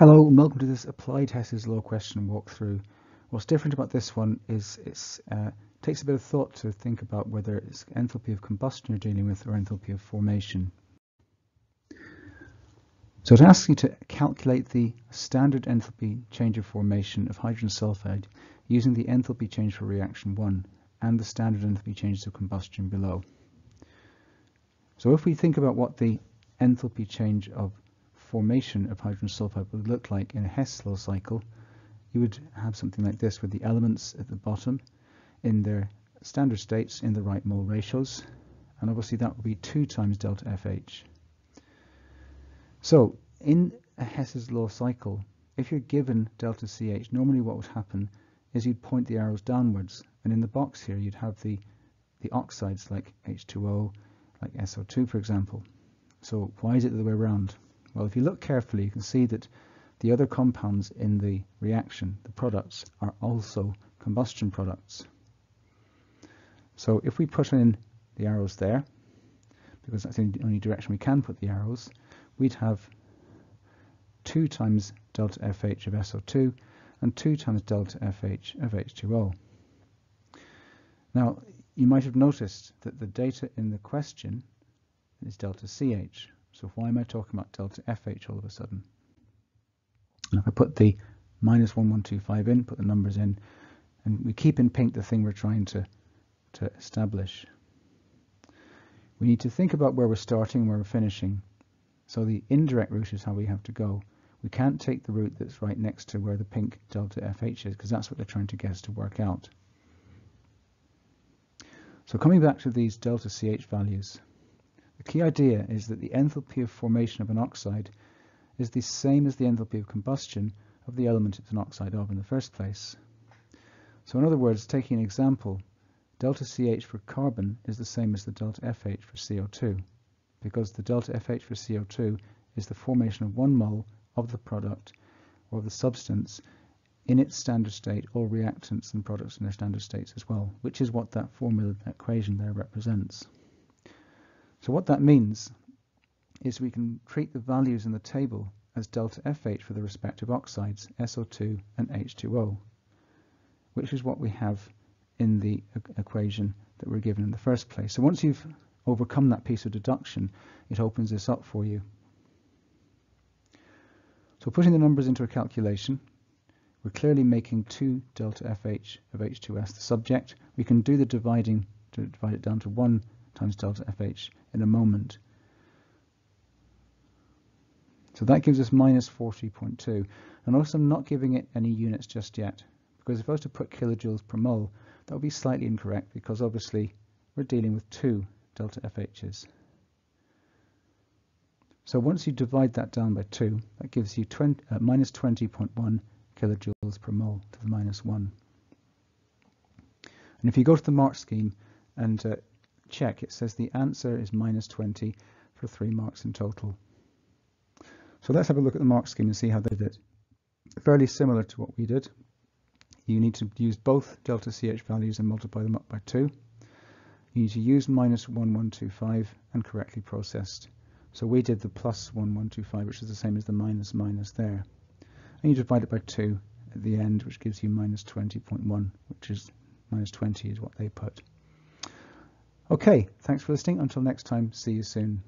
Hello and welcome to this applied Hess's law question walkthrough. What's different about this one is it uh, takes a bit of thought to think about whether it's enthalpy of combustion you're dealing with or enthalpy of formation. So it asks you to calculate the standard enthalpy change of formation of hydrogen sulfide using the enthalpy change for reaction 1 and the standard enthalpy changes of combustion below. So if we think about what the enthalpy change of formation of hydrogen sulfide would look like in a Hess law cycle, you would have something like this with the elements at the bottom in their standard states in the right mole ratios, and obviously that would be 2 times delta FH. So in a Hess's law cycle, if you're given delta CH, normally what would happen is you'd point the arrows downwards, and in the box here you'd have the, the oxides like H2O, like SO2 for example. So why is it the way around? Well, if you look carefully, you can see that the other compounds in the reaction, the products, are also combustion products. So if we put in the arrows there, because that's the only direction we can put the arrows, we'd have 2 times delta FH of SO2 and 2 times delta FH of H2O. Now, you might have noticed that the data in the question is delta CH, so why am I talking about delta FH all of a sudden? And if I put the minus 1125 in, put the numbers in, and we keep in pink the thing we're trying to, to establish. We need to think about where we're starting and where we're finishing. So the indirect route is how we have to go. We can't take the route that's right next to where the pink delta FH is, because that's what they're trying to get us to work out. So coming back to these delta CH values, the key idea is that the enthalpy of formation of an oxide is the same as the enthalpy of combustion of the element it's an oxide of in the first place. So in other words, taking an example, delta CH for carbon is the same as the delta FH for CO2, because the delta FH for CO2 is the formation of one mole of the product or of the substance in its standard state, all reactants and products in their standard states as well, which is what that formula, that equation there represents. So what that means is we can treat the values in the table as delta FH for the respective oxides, SO2 and H2O, which is what we have in the equation that we're given in the first place. So once you've overcome that piece of deduction, it opens this up for you. So putting the numbers into a calculation, we're clearly making 2 delta FH of H2S the subject. We can do the dividing to divide it down to 1 times delta FH in a moment. So that gives us minus 40.2. And also I'm not giving it any units just yet, because if I was to put kilojoules per mole, that would be slightly incorrect, because obviously we're dealing with two delta FHs. So once you divide that down by 2, that gives you 20, uh, minus 20.1 kilojoules per mole to the minus 1. And if you go to the mark scheme and uh, check, it says the answer is minus 20 for three marks in total. So let's have a look at the mark scheme and see how they did. Fairly similar to what we did. You need to use both delta CH values and multiply them up by 2. You need to use minus 1125 and correctly processed. So we did the plus 1125, which is the same as the minus minus there. And you divide it by 2 at the end, which gives you minus 20.1, which is minus 20 is what they put. Okay, thanks for listening. Until next time, see you soon.